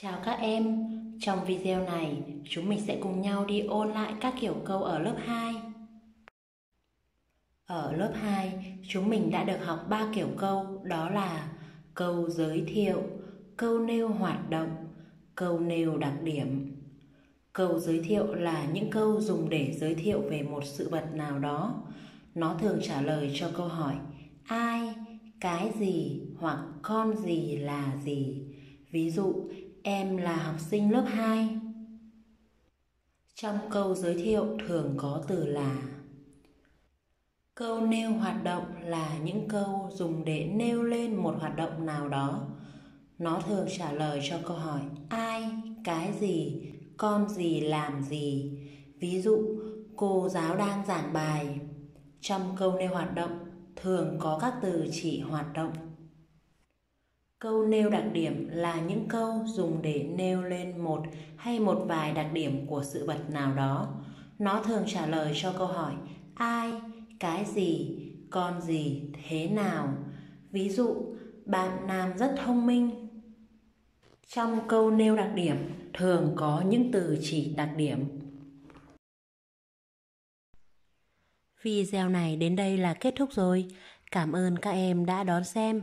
Chào các em, trong video này chúng mình sẽ cùng nhau đi ôn lại các kiểu câu ở lớp 2. Ở lớp 2, chúng mình đã được học 3 kiểu câu đó là câu giới thiệu, câu nêu hoạt động, câu nêu đặc điểm. Câu giới thiệu là những câu dùng để giới thiệu về một sự vật nào đó. Nó thường trả lời cho câu hỏi ai, cái gì hoặc con gì là gì. Ví dụ, em là học sinh lớp 2. Trong câu giới thiệu thường có từ là Câu nêu hoạt động là những câu dùng để nêu lên một hoạt động nào đó. Nó thường trả lời cho câu hỏi ai, cái gì, con gì làm gì. Ví dụ, cô giáo đang giảng bài. Trong câu nêu hoạt động thường có các từ chỉ hoạt động Câu nêu đặc điểm là những câu dùng để nêu lên một hay một vài đặc điểm của sự vật nào đó. Nó thường trả lời cho câu hỏi ai, cái gì, con gì, thế nào. Ví dụ, bạn Nam rất thông minh. Trong câu nêu đặc điểm thường có những từ chỉ đặc điểm. Video này đến đây là kết thúc rồi. Cảm ơn các em đã đón xem.